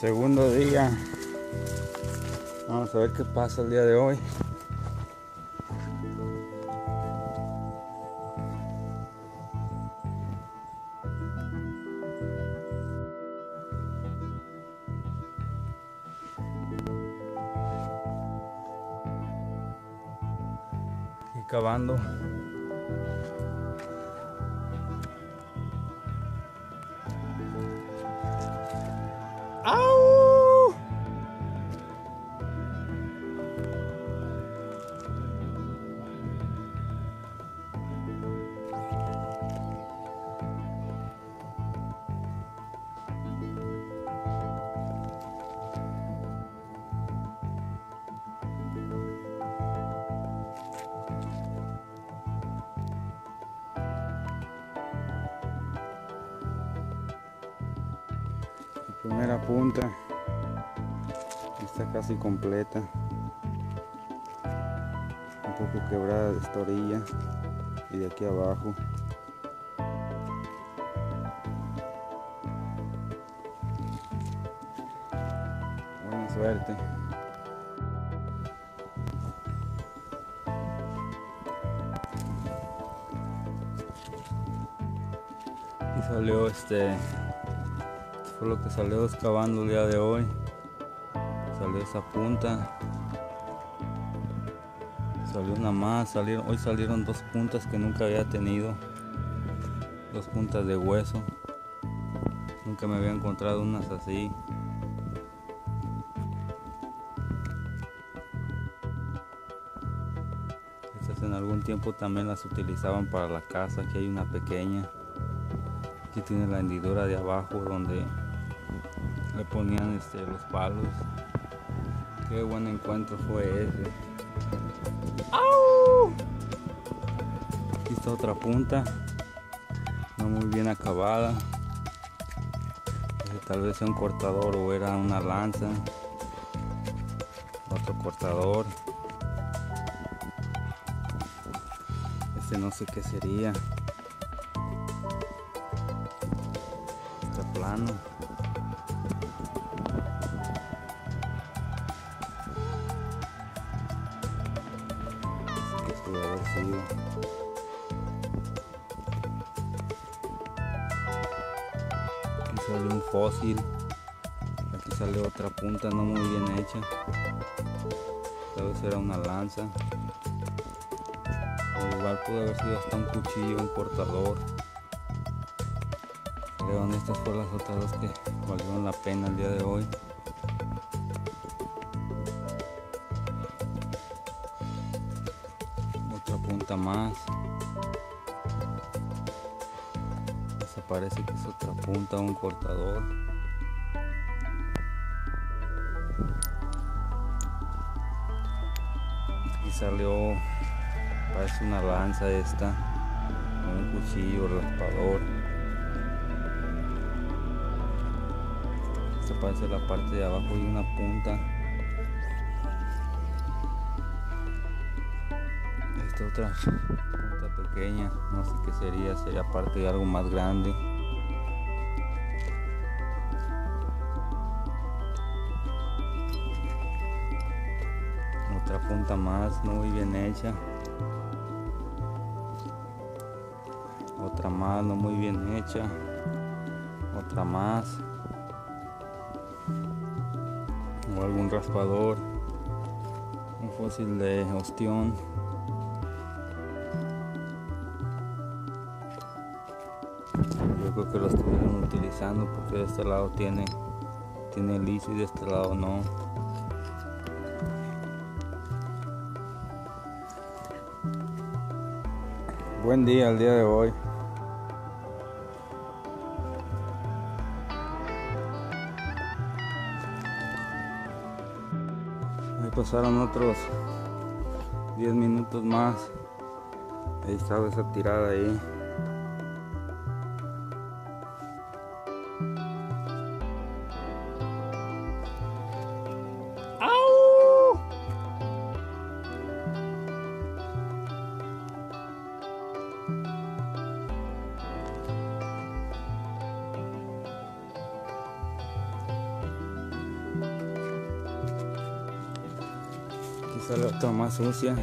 Segundo día. Vamos a ver qué pasa el día de hoy. Aquí cavando. ¡Au! Primera punta está casi completa. Un poco quebrada de esta orilla y de aquí abajo. Buena suerte. Y salió este fue lo que salió excavando el día de hoy. Salió esa punta. Salió una más salieron hoy salieron dos puntas que nunca había tenido. Dos puntas de hueso. Nunca me había encontrado unas así. Estas en algún tiempo también las utilizaban para la casa. Aquí hay una pequeña. Aquí tiene la hendidura de abajo donde le ponían este, los palos. Qué buen encuentro fue ese. ¡Au! Aquí está otra punta, no muy bien acabada. Ese tal vez sea un cortador o era una lanza. Otro cortador. Este no sé qué sería. Está plano. Que pudo haber sido. Aquí sale un fósil. Aquí sale otra punta no muy bien hecha. Tal vez era una lanza. O igual pudo haber sido hasta un cuchillo, un cortador. Creo estas fueron las otras dos que valieron la pena el día de hoy. Más. Parece que es otra punta un cortador. Aquí salió parece una lanza esta un cuchillo raspador. Esta parece la parte de abajo y una punta esta otra punta pequeña no sé qué sería sería parte de algo más grande. Otra punta más muy bien hecha. Otra más no muy bien hecha. Otra más. O algún raspador. Un fósil de ostión que lo estuvieron utilizando porque de este lado tiene tiene liso y de este lado no. Buen día el día de hoy. Ahí pasaron otros 10 minutos más. Ahí estaba esa tirada ahí otra más sucia.